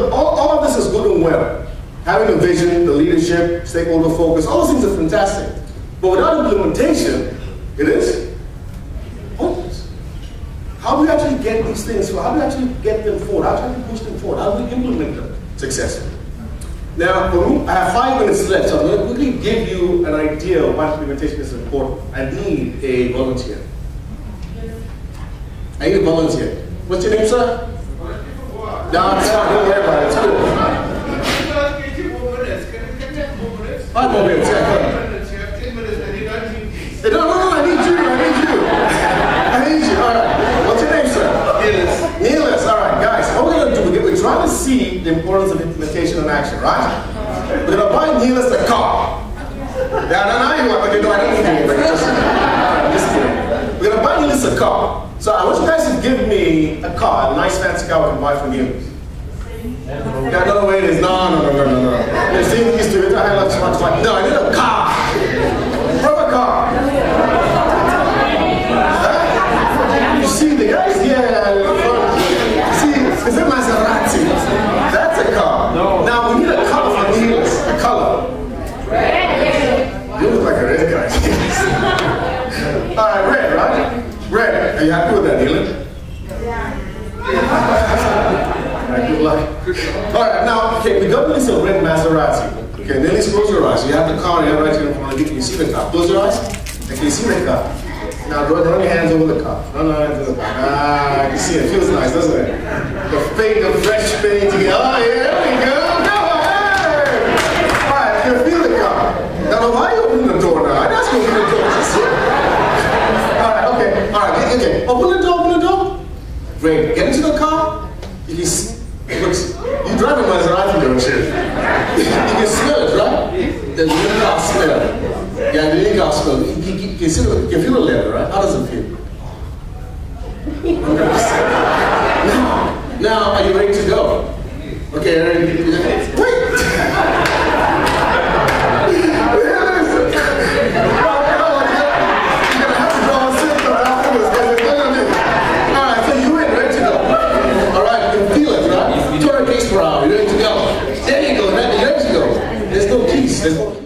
look, all, all of this is good and well. Having a vision, the leadership, stakeholder focus, all those things are fantastic. But without implementation, it is hopeless. How do we actually get these things, how do we actually get them forward? How do we push them forward? How do we implement them successfully? Now, for me, I have five minutes left, so I'm going to quickly give you an idea of why implementation is important. I need a volunteer. I need a volunteer. What's your name, sir? No, I'm sorry, don't worry about it. It's cool. Five more minutes, yeah, come on. Hey, No, no, no, I need you, I need you. I need you, all right. What's your name, sir? Neelis. Neelis, all right, guys, what we're gonna do, we're trying to see the importance of implementation and action, right? We're gonna buy Neelis a car. Yeah, no, now you want, okay, no, I don't need anything, just, just kidding. We're gonna buy Neelis a car. So I want you guys to give me a car, a nice fancy car we can buy from Neelis. Yeah, no, no, wait, it's no, no, no, no, no, no. You see these two, I have much like, no, I need a car. Proper car. Huh? You see the guys here, see, it's a Maserati. That's a car. No. Now we need a color for Neelis, a color. You look like a red guy. All right, red, right? Red. Are you happy with that, Neelis? All right, good luck. All right, now, okay, we got this a red Maserati. Okay, then let's close your eyes. You have the car, you have right here in front of you. Can you see the car? Close your eyes. Okay, you see the car. Now run, run your hands over the car. Run your hands over the car. Ah, you see it. Feels nice, doesn't it? The fade, the fresh fade. Oh, yeah, there we go. Go ahead. All right, you feel the car. Now, why are you opening the door now? I'm not going to open the door. Just sit. All right, okay. All right, okay, okay. Open the door, open the door. Get into the car. You can see, looks, you drive a Maserati, don't you? you can smell it, right? The car smell. Yeah, the car smell. You, you, you, can see, you can feel the leather, right? How does it feel? Vocês vão